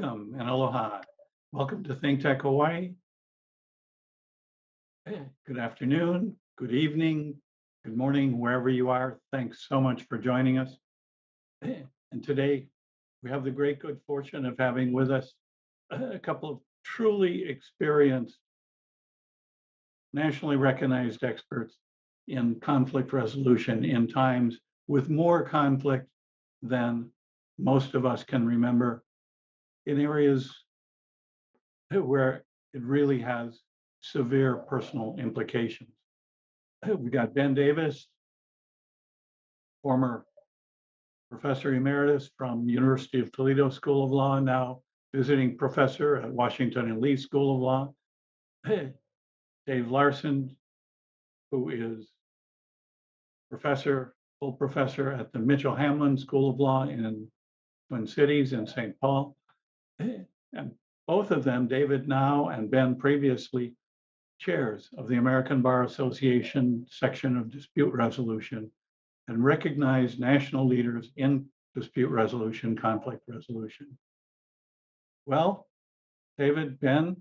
Welcome and aloha. Welcome to Think Tech Hawaii. Hey, Good afternoon, good evening, good morning, wherever you are. Thanks so much for joining us. Hey, And today, we have the great good fortune of having with us a couple of truly experienced, nationally recognized experts in conflict resolution in times with more conflict than most of us can remember in areas where it really has severe personal implications. We've got Ben Davis, former professor emeritus from University of Toledo School of Law, now visiting professor at Washington and Lee School of Law. Dave Larson, who is professor, full professor at the Mitchell Hamline School of Law in Twin Cities in St. Paul. And both of them, David now and Ben previously, chairs of the American Bar Association section of dispute resolution and recognized national leaders in dispute resolution, conflict resolution. Well, David, Ben,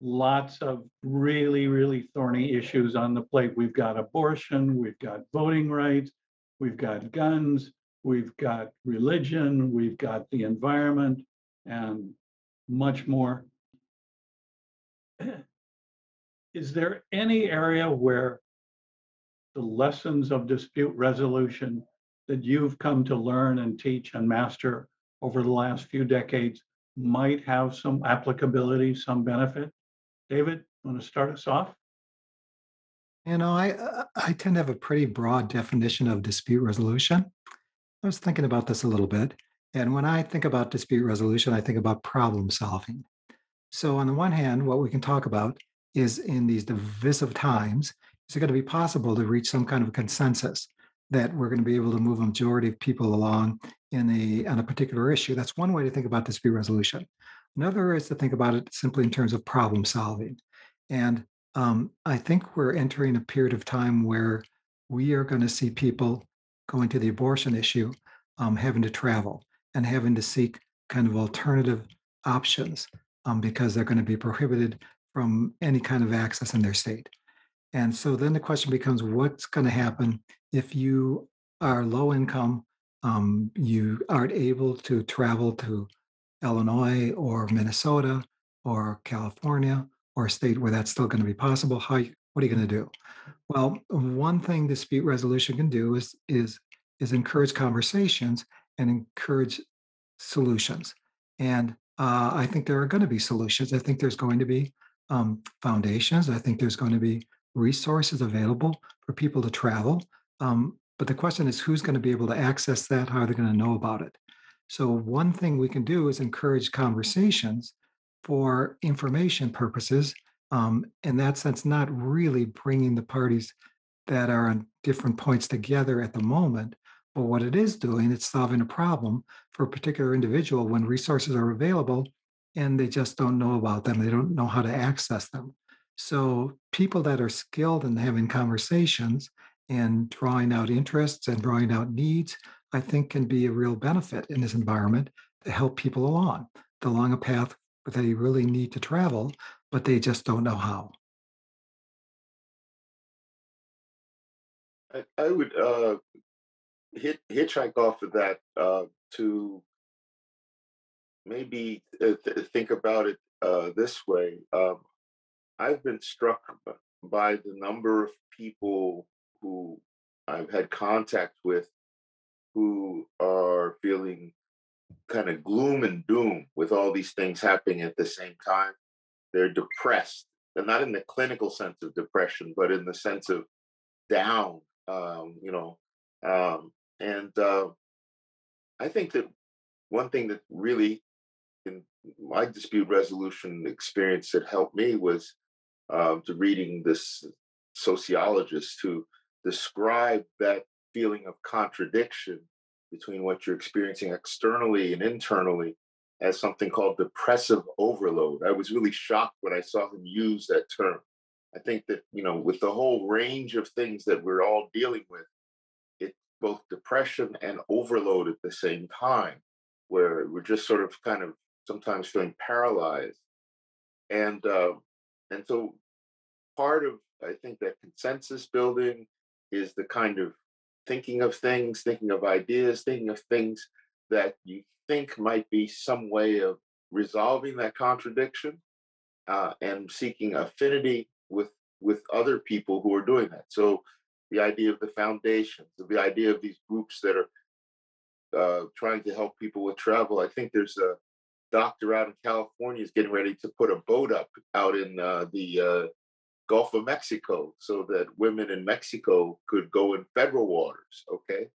lots of really, really thorny issues on the plate. We've got abortion, we've got voting rights, we've got guns, we've got religion, we've got the environment, and much more. Is there any area where the lessons of dispute resolution that you've come to learn and teach and master over the last few decades might have some applicability, some benefit? David, want to start us off? You know, I uh, I tend to have a pretty broad definition of dispute resolution. I was thinking about this a little bit, and when I think about dispute resolution, I think about problem solving. So on the one hand, what we can talk about is in these divisive times, is it going to be possible to reach some kind of consensus that we're going to be able to move a majority of people along in a on a particular issue? That's one way to think about dispute resolution. Another is to think about it simply in terms of problem solving. And um, I think we're entering a period of time where we are going to see people going to the abortion issue um, having to travel and having to seek kind of alternative options um, because they're going to be prohibited from any kind of access in their state. And so then the question becomes what's going to happen if you are low income, um, you aren't able to travel to Illinois or Minnesota or California or a state where that's still going to be possible? How, what are you going to do? Well, one thing dispute resolution can do is is is encourage conversations and encourage solutions. And uh, I think there are going to be solutions. I think there's going to be um, foundations. I think there's going to be resources available for people to travel. Um, but the question is, who's going to be able to access that? How are they going to know about it? So, one thing we can do is encourage conversations for information purposes. Um, in that sense, not really bringing the parties that are on different points together at the moment. But what it is doing, it's solving a problem for a particular individual when resources are available and they just don't know about them. They don't know how to access them. So, people that are skilled in having conversations and drawing out interests and drawing out needs, I think can be a real benefit in this environment to help people along, along a path that they really need to travel, but they just don't know how. I, I would uh, hit hitchhike off of that uh, to maybe uh, th- think about it uh, this way. Um, I've been struck by the number of people who I've had contact with who are feeling kind of gloom and doom with all these things happening at the same time. They're depressed, and not in the clinical sense of depression, but in the sense of down. Um, you know, um, and uh, I think that one thing that really in my dispute resolution experience that helped me was um, to reading this sociologist who described that feeling of contradiction between what you're experiencing externally and internally as something called depressive overload. I was really shocked when I saw him use that term. I think that, you know, with the whole range of things that we're all dealing with, both depression and overload at the same time. where we're just sort of kind of sometimes feeling paralyzed. And uh, and so part of I think that consensus building is the kind of thinking of things, thinking of ideas, thinking of things that you think might be some way of resolving that contradiction uh, and seeking affinity with with other people who are doing that. So the idea of the foundations, the idea of these groups that are uh, trying to help people with travel. I think there's a doctor out in California is getting ready to put a boat up out in uh, the uh, Gulf of Mexico so that women in Mexico could go in federal waters. Okay.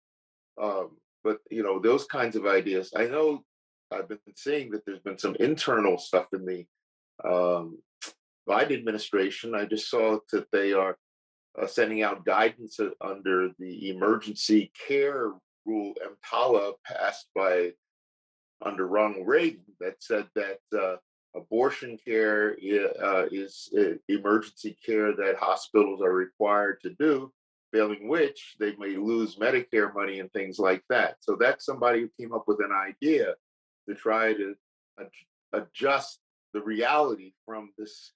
Um, but, you know, those kinds of ideas. I know I've been seeing that there's been some internal stuff in the um, Biden administration. I just saw that they are uh, sending out guidance under the emergency care rule EMTALA passed by under Ronald Reagan that said that uh, abortion care uh, is uh, emergency care that hospitals are required to do, failing which they may lose Medicare money and things like that. So that's somebody who came up with an idea to try to ad- adjust the reality from this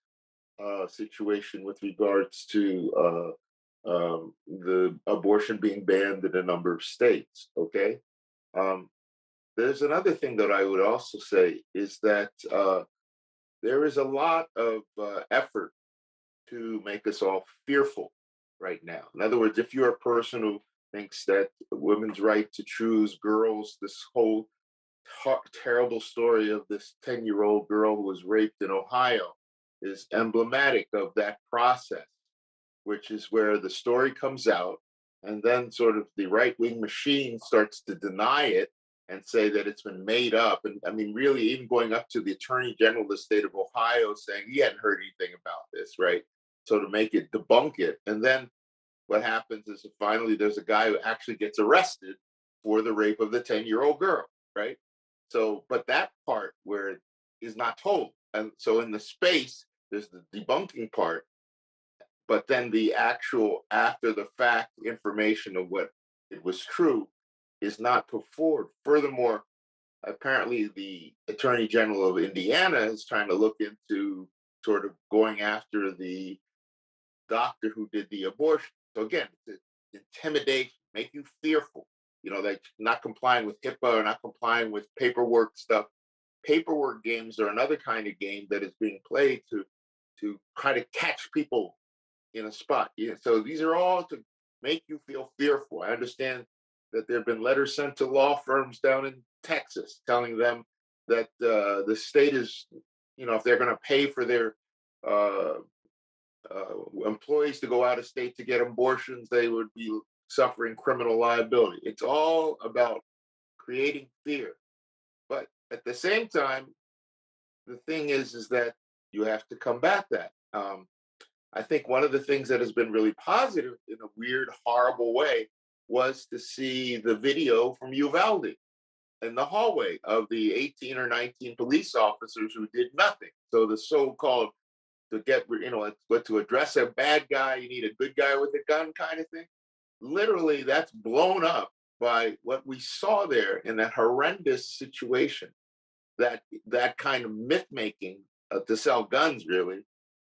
uh, situation with regards to uh, um, the abortion being banned in a number of states. Okay. Um, there's another thing that I would also say is that uh, there is a lot of uh, effort to make us all fearful right now. In other words, if you're a person who thinks that women's right to choose girls, this whole terrible story of this 10 year old girl who was raped in Ohio is emblematic of that process which is where the story comes out and then sort of the right wing machine starts to deny it and say that it's been made up. And I mean, really, even going up to the attorney general of the state of Ohio saying he hadn't heard anything about this, right? So to make it debunk it. And then what happens is finally there's a guy who actually gets arrested for the rape of the 10 year old girl, right? So, but that part where it is not told. And so in the space, there's the debunking part but then the actual after the fact information of what it was true is not put forward. Furthermore, apparently the attorney general of Indiana is trying to look into sort of going after the doctor who did the abortion. So again, intimidation, make you fearful. You know, like not complying with HIPAA or not complying with paperwork stuff. Paperwork games are another kind of game that is being played to to try to catch people in a spot. Yeah, so these are all to make you feel fearful. I understand that there have been letters sent to law firms down in Texas telling them that uh, the state is, you know, if they're going to pay for their uh, uh, employees to go out of state to get abortions, they would be suffering criminal liability. It's all about creating fear. But at the same time, the thing is, is that you have to combat that. Um, I think one of the things that has been really positive in a weird, horrible way was to see the video from Uvalde in the hallway of the 18 or 19 police officers who did nothing. So the so-called to get, you know, but to address a bad guy, you need a good guy with a gun kind of thing. Literally, that's blown up by what we saw there in that horrendous situation. That that kind of myth making uh, to sell guns, really,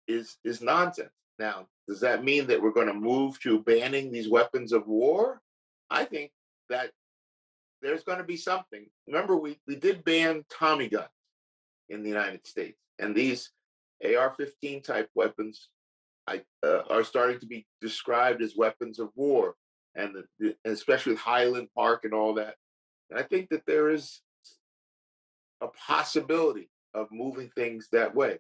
is is nonsense. Now, does that mean that we're going to move to banning these weapons of war? I think that there's going to be something. Remember, we, we did ban Tommy guns in the United States, and these AR-15 type weapons I, uh, are starting to be described as weapons of war, and the, the, especially with Highland Park and all that. And I think that there is a possibility of moving things that way.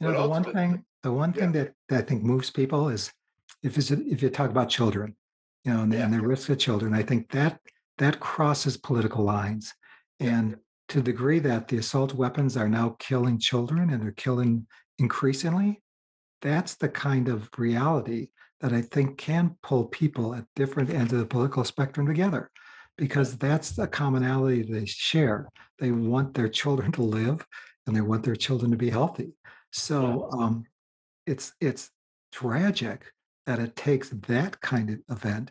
You know, But the one thing, the one yeah, thing that, that I think moves people is if it's, if you talk about children, you know, and the, yeah, and the risk of children, I think that that crosses political lines. And to the degree that the assault weapons are now killing children and they're killing increasingly, that's the kind of reality that I think can pull people at different ends of the political spectrum together because that's the commonality they share. They want their children to live and they want their children to be healthy. So um, it's it's tragic that it takes that kind of event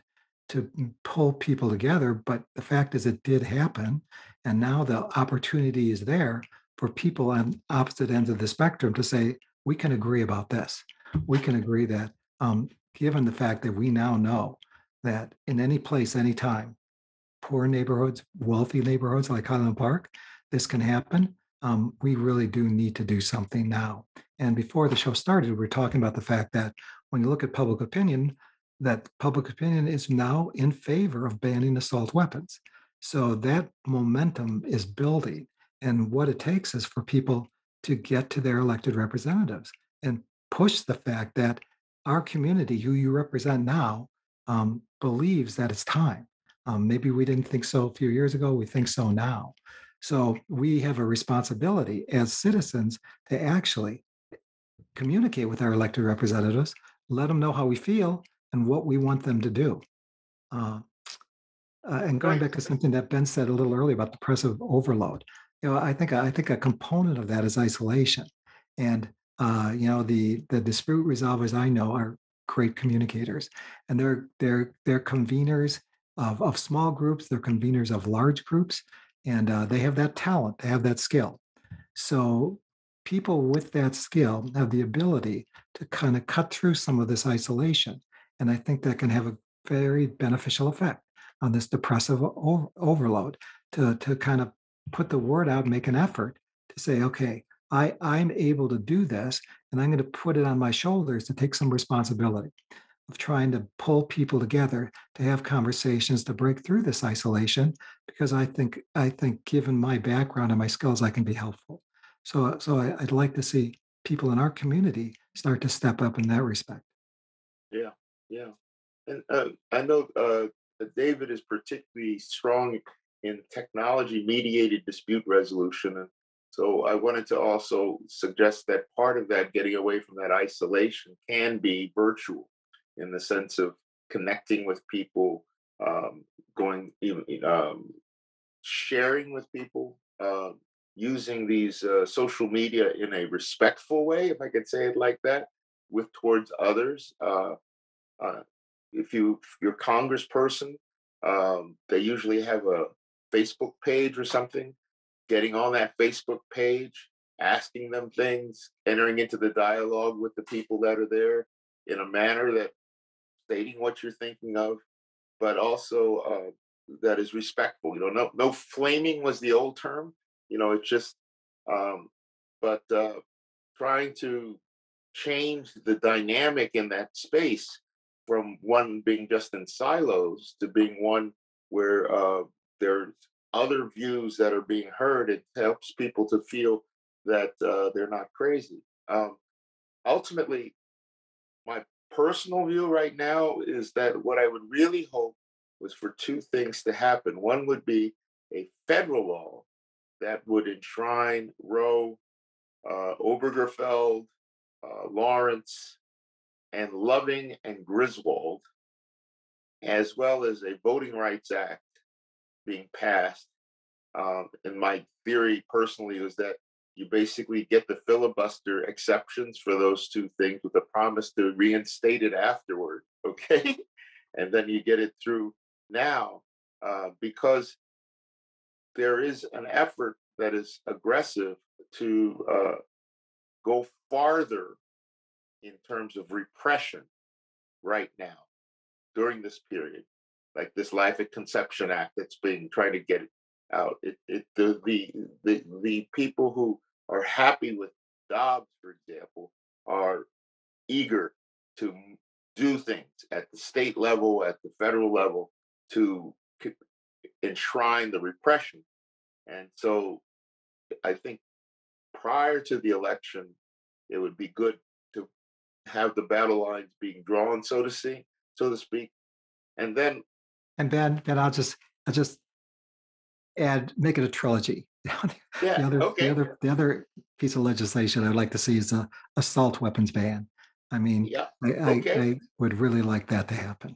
to pull people together. But the fact is, it did happen, And now the opportunity is there for people on opposite ends of the spectrum to say, we can agree about this. We can agree that, um, given the fact that we now know that in any place, anytime, poor neighborhoods, wealthy neighborhoods like Highland Park, this can happen. Um, we really do need to do something now. And before the show started, we were talking about the fact that when you look at public opinion, that public opinion is now in favor of banning assault weapons. So that momentum is building. And what it takes is for people to get to their elected representatives and push the fact that our community, who you represent now, um, believes that it's time. Um, maybe we didn't think so a few years ago, we think so now. So we have a responsibility as citizens to actually communicate with our elected representatives, let them know how we feel and what we want them to do. Uh, uh, and going back to something that Ben said a little earlier about depressive overload, you know, I think I think a component of that is isolation. And uh, you know, the the dispute resolvers I know are great communicators, and they're they're they're conveners of of small groups, they're conveners of large groups, and uh, they have that talent, they have that skill. So people with that skill have the ability to kind of cut through some of this isolation, and I think that can have a very beneficial effect on this depressive overload to to kind of put the word out, make an effort to say, okay, I, I'm able to do this, and I'm going to put it on my shoulders to take some responsibility of trying to pull people together to have conversations to break through this isolation because I think I think given my background and my skills, I can be helpful. So so I, I'd like to see people in our community start to step up in that respect. Yeah, yeah. And uh, I know uh, David is particularly strong in technology mediated dispute resolution. And so I wanted to also suggest that part of that getting away from that isolation can be virtual in the sense of connecting with people, um, going, even um, sharing with people, um, using these uh, social media in a respectful way, if I could say it like that, with towards others. Uh, uh, if you if you're congressperson, um, they usually have a Facebook page or something. Getting on that Facebook page, asking them things, entering into the dialogue with the people that are there in a manner that stating what you're thinking of, but also uh, that is respectful. You know, no no flaming was the old term. You know, it's just, um, but uh, trying to change the dynamic in that space from one being just in silos to being one where uh, there's other views that are being heard. It helps people to feel that uh, they're not crazy. Um, ultimately, personal view right now is that what I would really hope was for two things to happen. One would be a federal law that would enshrine Roe, uh, Obergefell, uh, Lawrence, and Loving and Griswold, as well as a Voting Rights Act being passed. Um, and my theory personally is that you basically get the filibuster exceptions for those two things with a promise to reinstate it afterward. Okay. and then you get it through now uh, because there is an effort that is aggressive to uh, go farther in terms of repression right now during this period, like this Life at Conception Act that's being trying to get it out. It, it the, the the the people who are happy with Dobbs, for example, are eager to do things at the state level, at the federal level, to enshrine the repression. And so, I think prior to the election, it would be good to have the battle lines being drawn, so to see, so to speak, and then And Ben, Ben, I'll just I'll just add make it a trilogy. yeah, The other, the okay, other, the other piece of legislation I'd like to see is a assault weapons ban. I mean, yeah, I, I, okay. I would really like that to happen.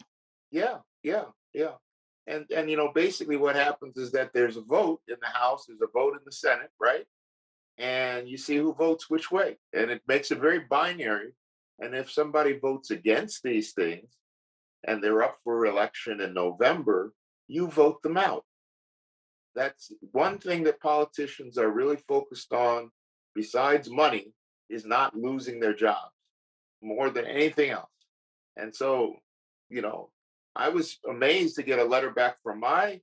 Yeah, yeah, yeah. And and you know, basically what happens is that there's a vote in the House, there's a vote in the Senate, right? And you see who votes which way. And it makes it very binary. And if somebody votes against these things and they're up for election in November, you vote them out. That's one thing that politicians are really focused on besides money is not losing their jobs more than anything else. And so, you know, I was amazed to get a letter back from my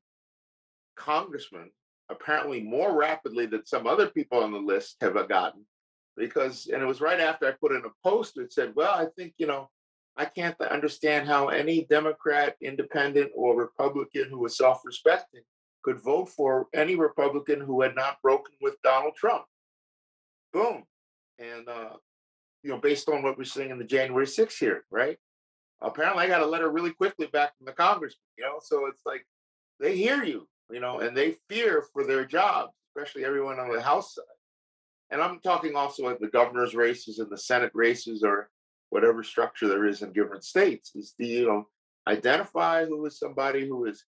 congressman, apparently more rapidly than some other people on the list have gotten. Because, and it was right after I put in a post that said, well, I think, you know, I can't understand how any Democrat, independent, or Republican who was self respecting could vote for any Republican who had not broken with Donald Trump. Boom. And, uh, you know, based on what we're seeing in the January 6th here, right? Apparently, I got a letter really quickly back from the congressman, you know, so it's like they hear you, you know, and they fear for their jobs, especially everyone on the House side. And I'm talking also at the governor's races and the Senate races or whatever structure there is in different states is the, you know, identify who is somebody who is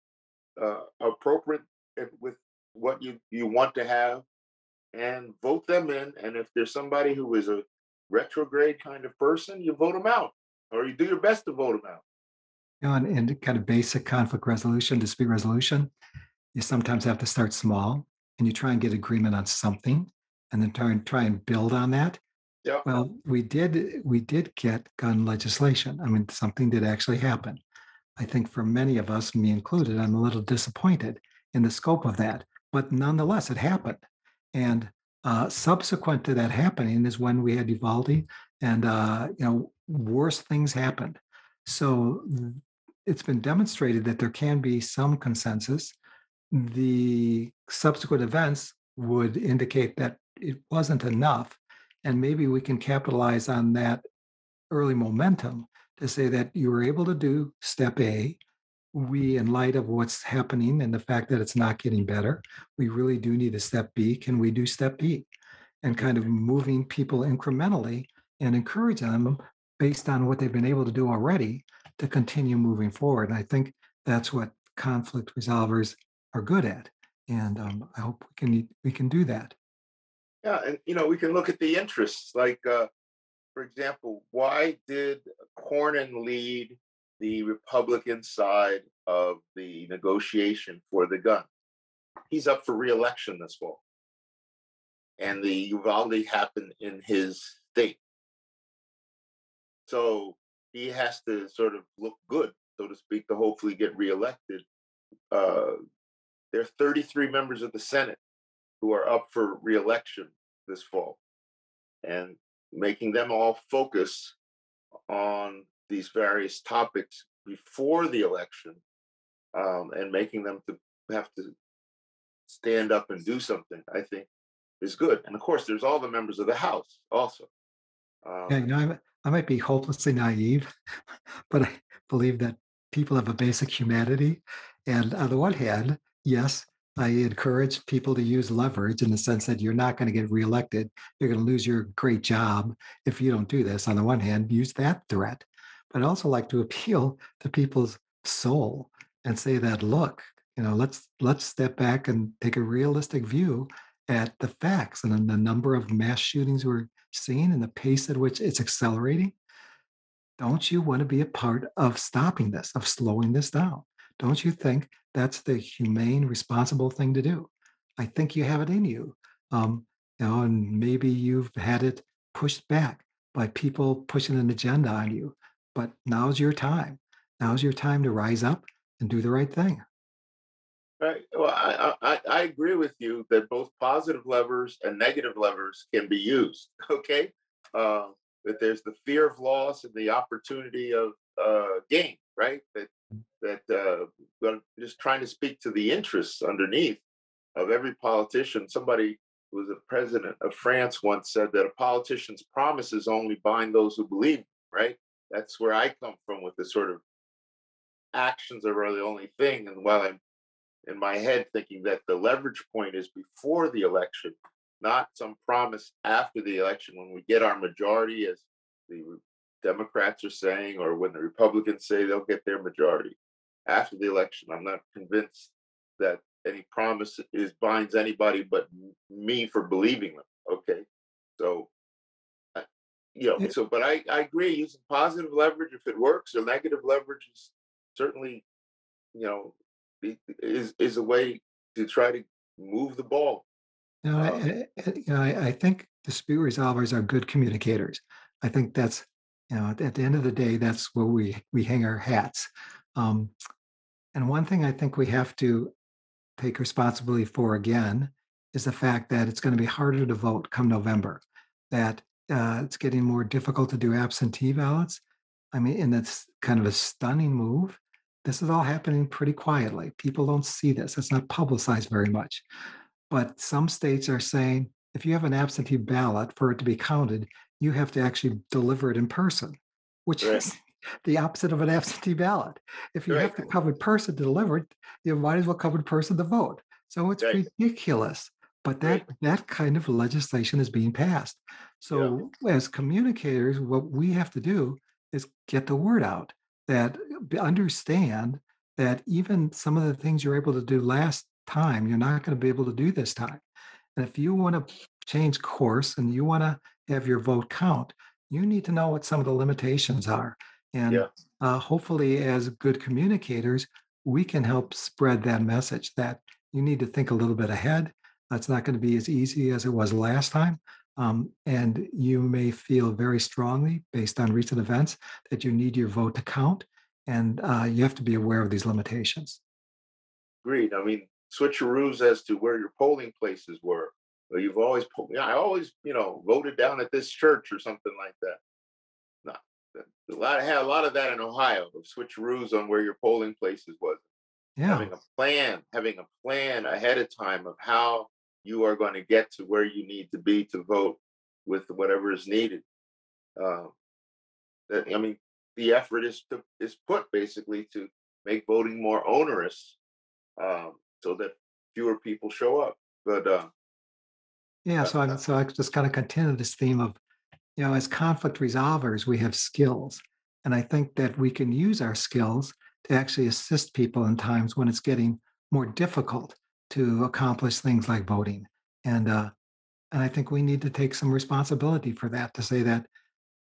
uh, appropriate with what you, you want to have and vote them in. And if there's somebody who is a retrograde kind of person, you vote them out or you do your best to vote them out. You know, and, and kind of basic conflict resolution, dispute resolution, you sometimes have to start small and you try and get agreement on something and then try and try and build on that. Yeah. Well, we did we did get gun legislation. I mean, something did actually happen. I think for many of us, me included, I'm a little disappointed in the scope of that, but nonetheless, it happened. And uh, subsequent to that happening is when we had Uvalde, and uh, you know, worse things happened. So it's been demonstrated that there can be some consensus. The subsequent events would indicate that it wasn't enough, and maybe we can capitalize on that early momentum to say that you were able to do step A. We, in light of what's happening and the fact that it's not getting better, we really do need a step B. Can we do step B? And kind of moving people incrementally and encourage them based on what they've been able to do already to continue moving forward. And I think that's what conflict resolvers are good at. And um, I hope we can we can do that. Yeah, and you know, we can look at the interests. Like, uh, for example, why did Cornyn lead the Republican side of the negotiation for the gun? He's up for reelection this fall. And the Uvalde happened in his state. So he has to sort of look good, so to speak, to hopefully get reelected. Uh, there are 33 members of the Senate who are up for reelection this fall and making them all focus on these various topics before the election um, and making them to have to stand up and do something, I think is good. And of course, there's all the members of the House also. Um, yeah, you know, I, I might be hopelessly naive, but I believe that people have a basic humanity. And on the one hand, yes, I encourage people to use leverage in the sense that you're not going to get reelected. You're going to lose your great job if you don't do this. On the one hand, use that threat. But I also like to appeal to people's soul and say that, look, you know, let's let's step back and take a realistic view at the facts and the number of mass shootings we're seeing and the pace at which it's accelerating. Don't you want to be a part of stopping this, of slowing this down? Don't you think that's the humane, responsible thing to do? I think you have it in you. Um, you know, and maybe you've had it pushed back by people pushing an agenda on you. But now's your time. Now's your time to rise up and do the right thing. Right. Well, I, I, I agree with you that both positive levers and negative levers can be used. Okay. Uh, that there's the fear of loss and the opportunity of uh, gain, right? That that uh, just trying to speak to the interests underneath of every politician. Somebody who was a president of France once said that a politician's promises only bind those who believe, right? That's where I come from with the sort of actions are really the only thing. And while I'm in my head thinking that the leverage point is before the election, not some promise after the election when we get our majority, as the Democrats are saying, or when the Republicans say they'll get their majority after the election. I'm not convinced that any promise is binds anybody but me for believing them. Okay, so you know, so but I I agree using positive leverage if it works or negative leverage is certainly you know is is a way to try to move the ball. I, Um, I- I- you know, I, I think dispute resolvers are good communicators. I think that's, you know, at the end of the day, that's where we we hang our hats. Um, and one thing I think we have to take responsibility for again is the fact that it's going to be harder to vote come November. That uh, it's getting more difficult to do absentee ballots. I mean, and that's kind of a stunning move. This is all happening pretty quietly. People don't see this. It's not publicized very much. But some states are saying if you have an absentee ballot for it to be counted, you have to actually deliver it in person, which Right. is the opposite of an absentee ballot. If you have to covered person to deliver it, you might as well covered person to vote. So it's Right. ridiculous. But that that kind of legislation is being passed. So as communicators, what we have to do is get the word out that understand that even some of the things you're able to do last time, you're not going to be able to do this time. And if you want to change course and you want to have your vote count, you need to know what some of the limitations are. And Yeah. uh, hopefully, as good communicators, we can help spread that message that you need to think a little bit ahead. That's not going to be as easy as it was last time. Um, and you may feel very strongly, based on recent events, that you need your vote to count. And uh, you have to be aware of these limitations. Agreed. I mean, switcheroos as to where your polling places were. Or you've always, po- yeah, I always, you know, voted down at this church or something like that. No, a lot of had a lot of that in Ohio of switcheroos on where your polling places was. Yeah. Having a plan, having a plan ahead of time of how you are going to get to where you need to be to vote with whatever is needed. Uh, that, I mean, the effort is to is put basically to make voting more onerous um, so that fewer people show up. But uh, Yeah, so I so I just kind of continue this theme of, you know, as conflict resolvers, we have skills, and I think that we can use our skills to actually assist people in times when it's getting more difficult to accomplish things like voting, and uh, and I think we need to take some responsibility for that to say that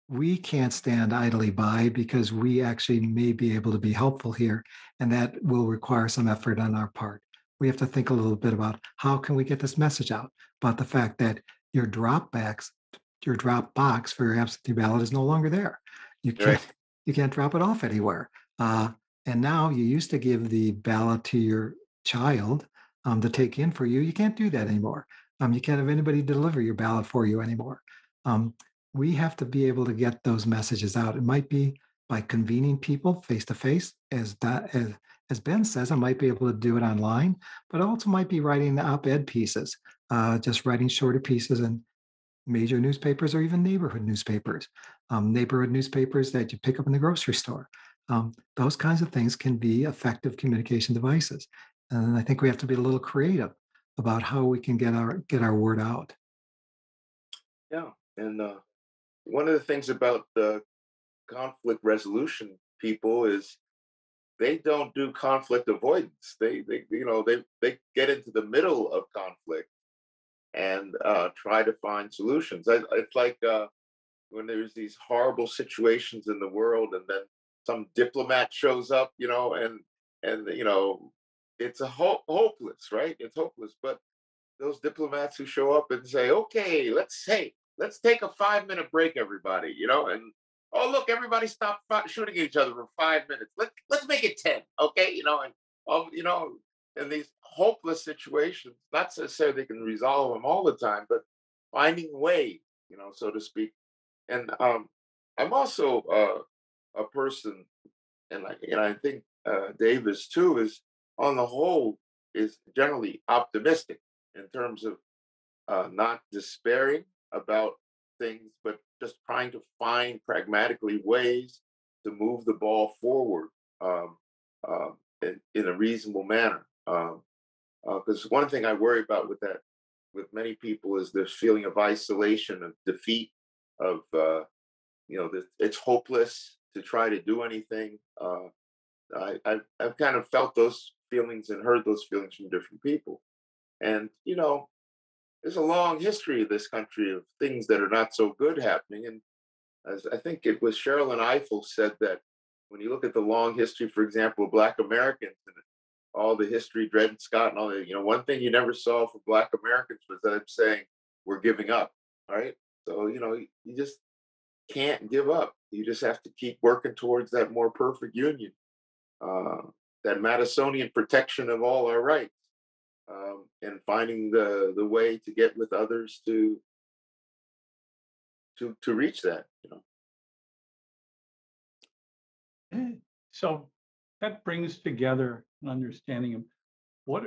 we can't stand idly by because we actually may be able to be helpful here, and that will require some effort on our part. We have to think a little bit about how can we get this message out about the fact that your drop backs, your drop box for your absentee ballot is no longer there. You can't you can't drop it off anywhere. Uh, and now you used to give the ballot to your child um, to take in for you. You can't do that anymore. Um, you can't have anybody deliver your ballot for you anymore. Um, we have to be able to get those messages out. It might be by convening people face to face, as that as as Ben says, I might be able to do it online, but I also might be writing op-ed pieces, uh, just writing shorter pieces in major newspapers or even neighborhood newspapers, um, neighborhood newspapers that you pick up in the grocery store. Um, those kinds of things can be effective communication devices, and I think we have to be a little creative about how we can get our get our word out. yeah, and uh, one of the things about the conflict resolution people is they don't do conflict avoidance. They, they, you know, they they get into the middle of conflict and uh, try to find solutions. I, it's like uh, when there's these horrible situations in the world, and then some diplomat shows up, you know, and and you know, it's a ho- hopeless, right? It's hopeless. But those diplomats who show up and say, "Okay, let's say, let's take a five minute break, everybody," you know, and oh look, everybody stop shooting each other for five minutes. Let let's make it ten, okay? You know, and um, you know, in these hopeless situations, not necessarily they can resolve them all the time, but finding ways, you know, so to speak. And um, I'm also uh, a person, and like, and I think uh, David too is on the whole is generally optimistic in terms of uh, not despairing about things, but just trying to find pragmatically ways to move the ball forward um, uh, in, in a reasonable manner. Because one thing I worry about with that, with many people, is this feeling of isolation, of defeat, of uh, you know, it's hopeless to try to do anything. Uh, I, I've, I've kind of felt those feelings and heard those feelings from different people. And, you know, there's a long history of this country of things that are not so good happening. And as I think it was Sherrilyn Ifill said that when you look at the long history, for example, of Black Americans, and all the history, Dred Scott, and all that. You know, one thing you never saw for Black Americans was them saying we're giving up. All right, so you know, you, just can't give up. You just have to keep working towards that more perfect union, uh, that Madisonian protection of all our rights, um, and finding the the way to get with others to to to reach that. You know. Eh, So that brings together an understanding of what,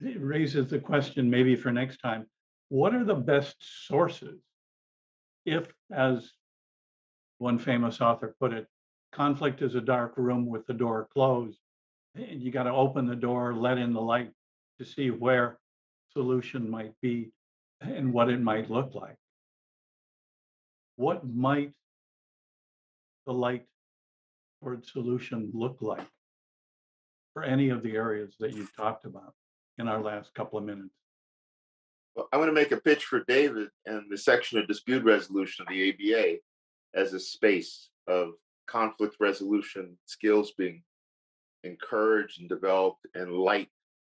it raises the question maybe for next time, what are the best sources? If, as one famous author put it, conflict is a dark room with the door closed. And you got to open the door, let in the light to see where solution might be and what it might look like. What might the light toward solution look like for any of the areas that you've talked about in our last couple of minutes? Well, I'm going to make a pitch for David and the section of dispute resolution of the ABA as a space of conflict resolution skills being encouraged and developed and light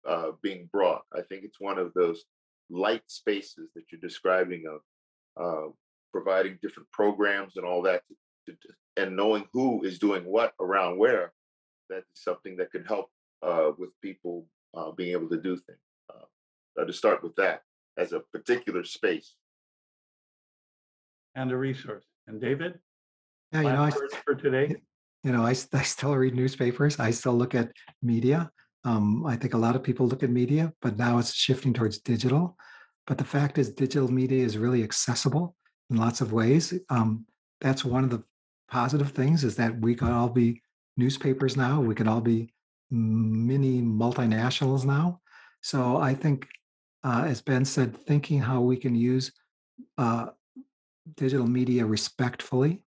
uh, being brought. I think it's one of those light spaces that you're describing of uh, providing different programs and all that to, to, and knowing who is doing what around where. That is something that can help uh, with people uh, being able to do things. Uh, to start with that as a particular space. And a resource. And David, Yeah, you know, I, for today? you know, I, s- I still read newspapers. I still look at media. Um, I think a lot of people look at media, but now it's shifting towards digital. But the fact is, digital media is really accessible in lots of ways. Um, that's one of the positive things is that we can all be newspapers now. We can all be mini multinationals now. So I think, uh, as Ben said, thinking how we can use uh, digital media respectfully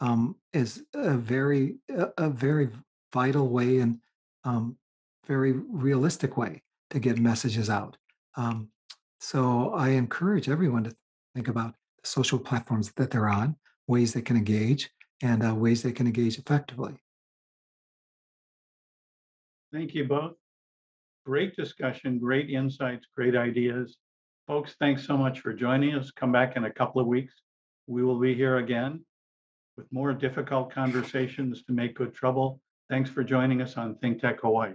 um, is a very a, a very vital way and um, very realistic way to get messages out. Um, so I encourage everyone to think about the social platforms that they're on, ways they can engage, and uh, ways they can engage effectively. Thank you both. Great discussion, great insights, great ideas. Folks, thanks so much for joining us. Come back in a couple of weeks. We will be here again with more difficult conversations to make good trouble. Thanks for joining us on Think Tech Hawaii.